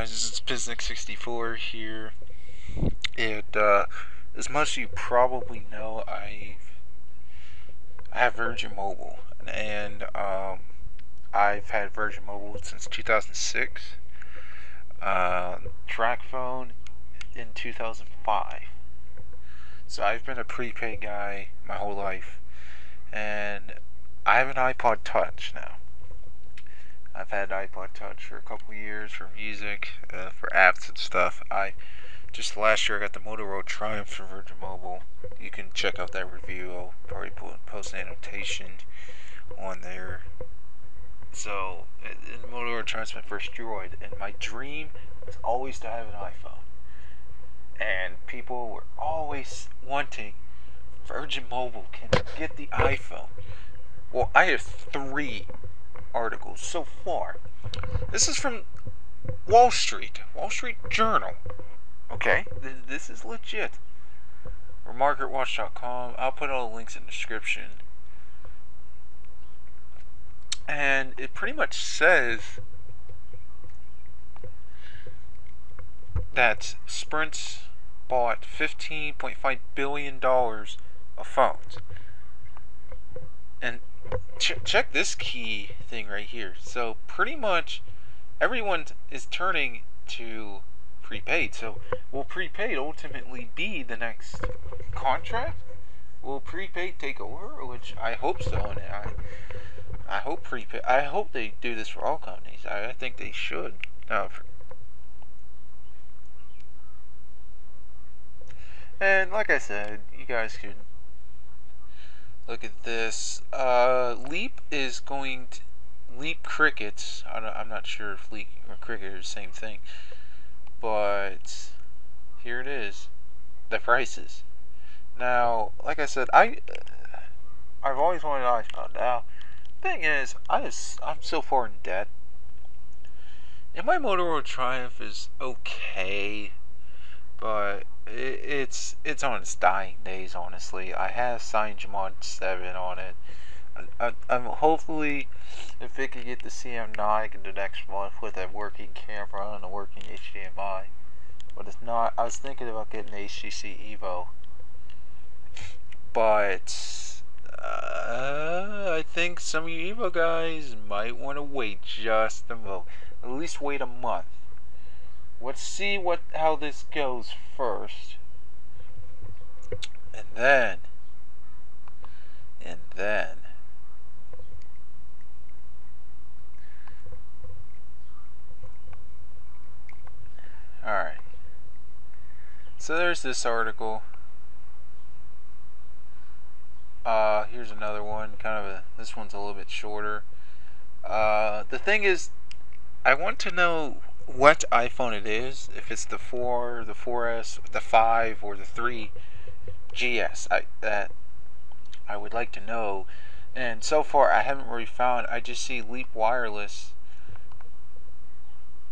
guys, this is Piznick64 here. and uh, as much as you probably know, I I have Virgin Mobile, and um, I've had Virgin Mobile since 2006. Uh, TracFone in 2005. So I've been a prepaid guy my whole life, and I have an iPod Touch now. I've had iPod Touch for a couple years for music, uh, for apps and stuff. I just last year I got the Motorola Triumph for Virgin Mobile. You can check out that review. I'll probably post an annotation on there. So, the Motorola Triumph's my first Droid, and my dream was always to have an iPhone. And people were always wanting Virgin Mobile can get the iPhone. Well, I have three articles so far. This is from Wall Street, Wall Street Journal. Okay, this is legit. Or MarketWatch.com. I'll put all the links in the description. And it pretty much says that Sprint bought $15.5 billion of phones. And ch check this key thing right here. So pretty much everyone is turning to prepaid. So will prepaid ultimately be the next contract? Will prepaid take over? Which I hope so. And I, I hope prepaid. I hope they do this for all companies. I, I think they should. Uh, and like I said, you guys could Look at this. Uh, Leap is going to... Leap Crickets. I'm not sure if Leap or Cricket are the same thing. But here it is. The prices. Now, like I said, I... I've always wanted an iPhone. Now, thing is, I just, I'm so far in debt. And my Motorola Triumph is okay, but it's it's on its dying days. Honestly, I have CyanogenMod Seven on it. I, am hopefully, if it can get the CM9 in the next month with a working camera and a working HDMI. But it's not. I was thinking about getting HTC Evo, but uh, I think some of you Evo guys might want to wait just a moment. At least wait a month. Let's see what how this goes first. And then and then Alright. So there's this article. Uh, here's another one. Kind of a, this one's a little bit shorter. Uh, the thing is, I want to know what iPhone it is, if it's the 4, the 4S, the 5, or the 3 GS. I, that I would like to know. And so far, I haven't really found. I just see Leap Wireless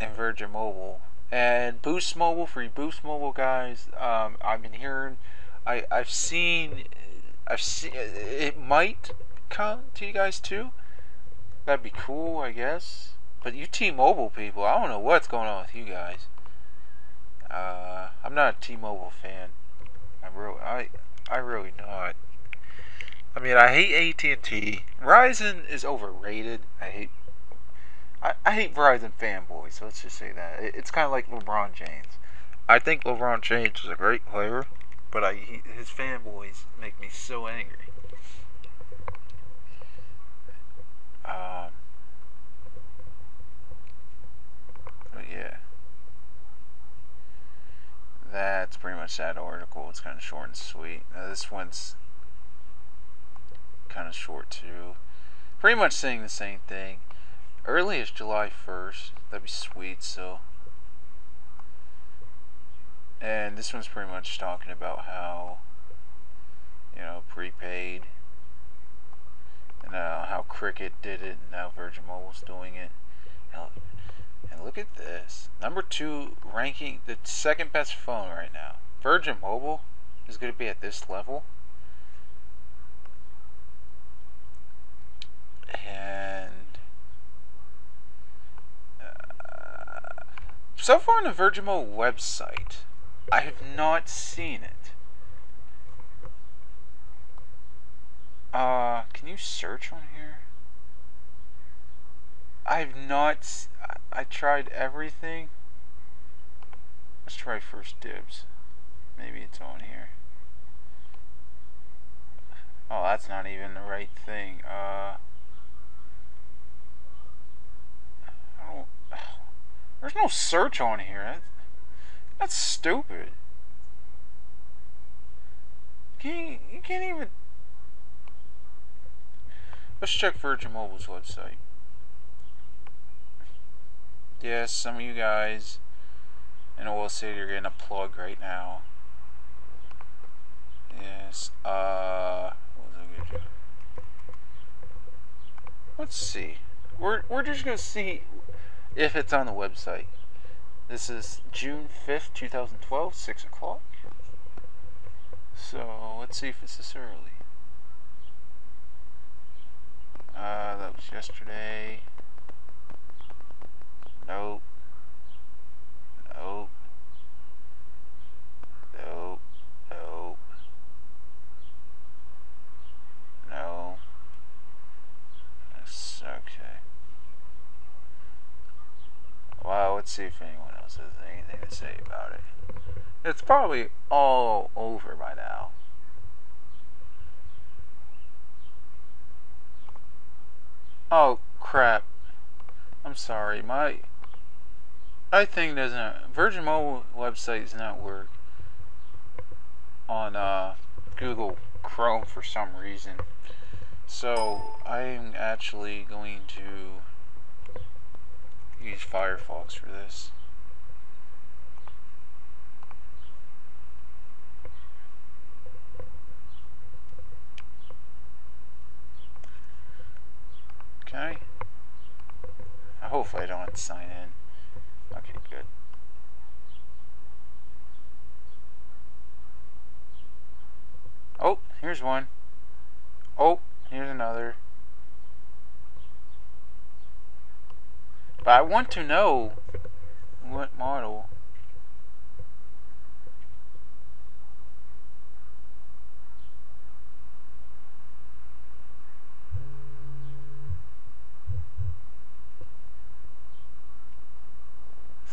and Virgin Mobile and Boost Mobile for you Boost Mobile guys. Um, I've been hearing. I I've seen. I've seen. It might come to you guys too. That'd be cool, I guess. But you T-Mobile people, I don't know what's going on with you guys. Uh, I'm not a T-Mobile fan. I really, I, I really not. I mean, I hate AT&T. Verizon is overrated. I hate, I, I hate Verizon fanboys. So let's just say that it, it's kind of like LeBron James. I think LeBron James is a great player, but I he, his fanboys make me so angry. Um, yeah. That's pretty much that article. It's kind of short and sweet. Now this one's kind of short too. Pretty much saying the same thing. Early is July 1st. That'd be sweet, so. And this one's pretty much talking about how, you know, prepaid. And uh, how Cricket did it, and now Virgin Mobile's doing it. And look at this. Number two ranking, the second best phone right now. Virgin Mobile is going to be at this level. And uh, So far on the Virgin Mobile website, I have not seen it. Uh, can you search on here? I've not. I tried everything. Let's try first dibs. Maybe it's on here. Oh, that's not even the right thing. Uh. There's no search on here. That's, that's stupid. Can't, you can't even... Let's check Virgin Mobile's website. Yes, some of you guys in Oil City are getting a plug right now. Yes, uh... Let's see. We're, we're just going to see if it's on the website. This is June 5th, 2012, 6 o'clock. So, let's see if it's this early. Uh, that was yesterday. Nope. Nope. Nope. Nope. No. That's okay. Well, let's see if anyone else has anything to say about it. It's probably all over by now. Oh, crap. I'm sorry. My I think doesn't Virgin Mobile website does not work on uh, Google Chrome for some reason. So I'm actually going to use Firefox for this. Okay. I don't have to sign in. Good. Oh, here's one. Oh, here's another. But I want to know what model.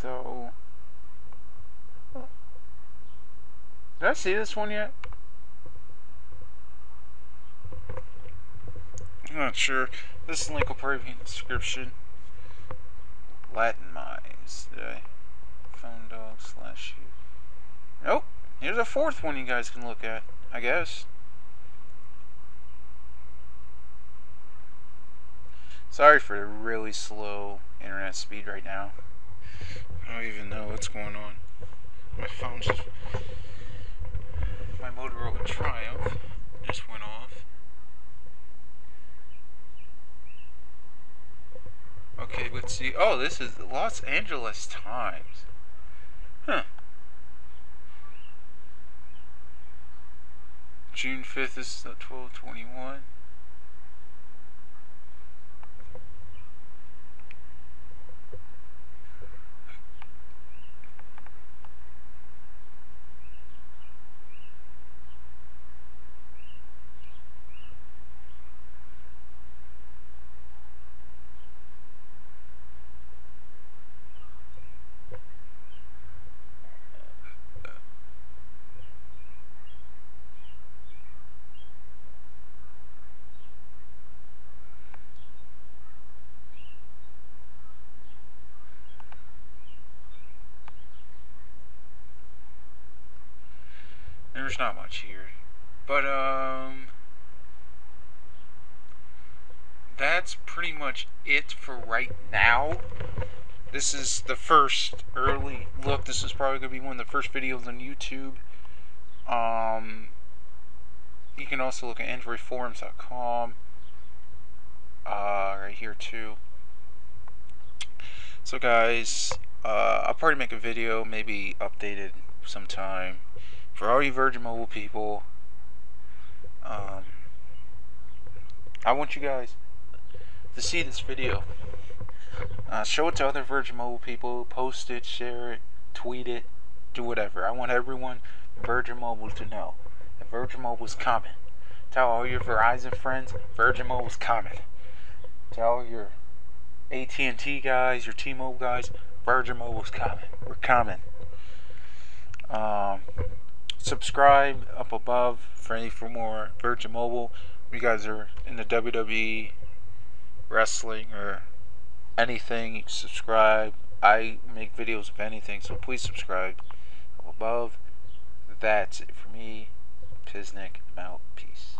So, did I see this one yet? I'm not sure. This link will probably be in the description. Latinize. Did I? Phone dog slash you. Nope. Here's a fourth one you guys can look at, I guess. Sorry for the really slow internet speed right now. I don't even know what's going on. My phone just... My Motorola Triumph just went off. Okay, let's see. Oh, this is Los Angeles Times. Huh. June 5th, this is 1221. There's not much here. But, um, that's pretty much it for right now. This is the first early look. This is probably going to be one of the first videos on YouTube. Um, you can also look at androidforums.com uh, right here too. So guys, uh, I'll probably make a video, maybe updated sometime for all you Virgin Mobile people, um, I want you guys to see this video. Uh, show it to other Virgin Mobile people. Post it, share it, tweet it, do whatever. I want everyone Virgin Mobile to know that Virgin Mobile Mobile's coming. Tell all your Verizon friends Virgin Mobile Mobile's coming. Tell your AT&T guys, your T-Mobile guys, Virgin Mobile's coming. We're coming. Subscribe up above for any for more Virgin Mobile. If You guys are in the WWE, wrestling, or anything. subscribe. I make videos of anything, so please subscribe up above. That's it for me. Piznick, out. Peace.